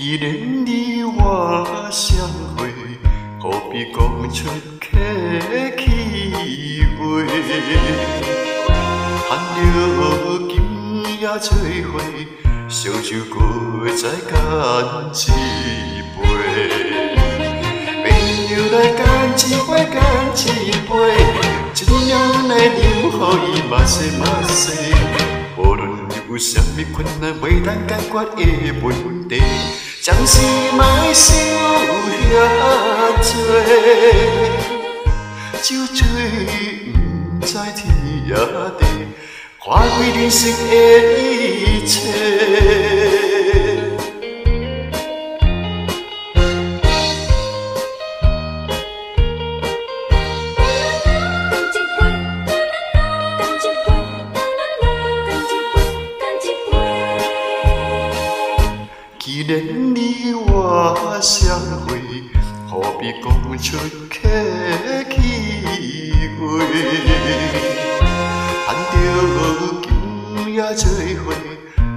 既然你我相会，何必讲出客气话？谈着今夜做伙，烧酒搁再干一杯。朋友来干一杯，干一杯，尽量来饮，互伊嘛西嘛西。无论有啥物困难，袂当解决的问题。暂时莫想遐多，酒醉不知天也地，看开人生的一切。然你我相会，何必讲出客气话？谈着今夜做伙，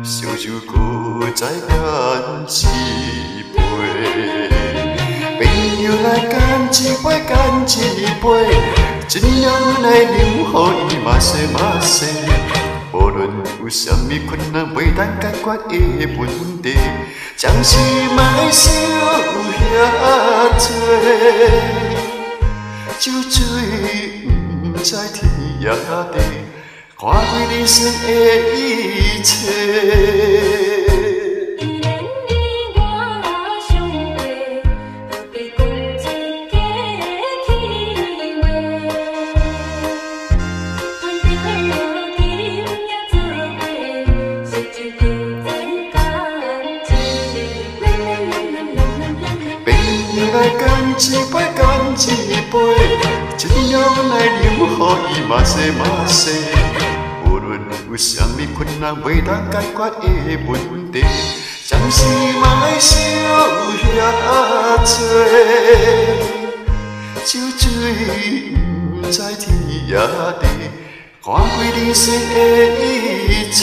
烧酒搁再干一杯。朋友来干一杯，干一杯，尽量来饮，互伊嘛西嘛西。有啥物困难，袂当解决的问题，暂时莫想遐多。酒醉不知天也地，看开人生的一切。来干一杯，干一杯，尽量来饮，互伊嘛西嘛西。无论有啥物困难，袂当解决的问题，暂时莫想遐多。酒醉不知天也地，看开人生的一切。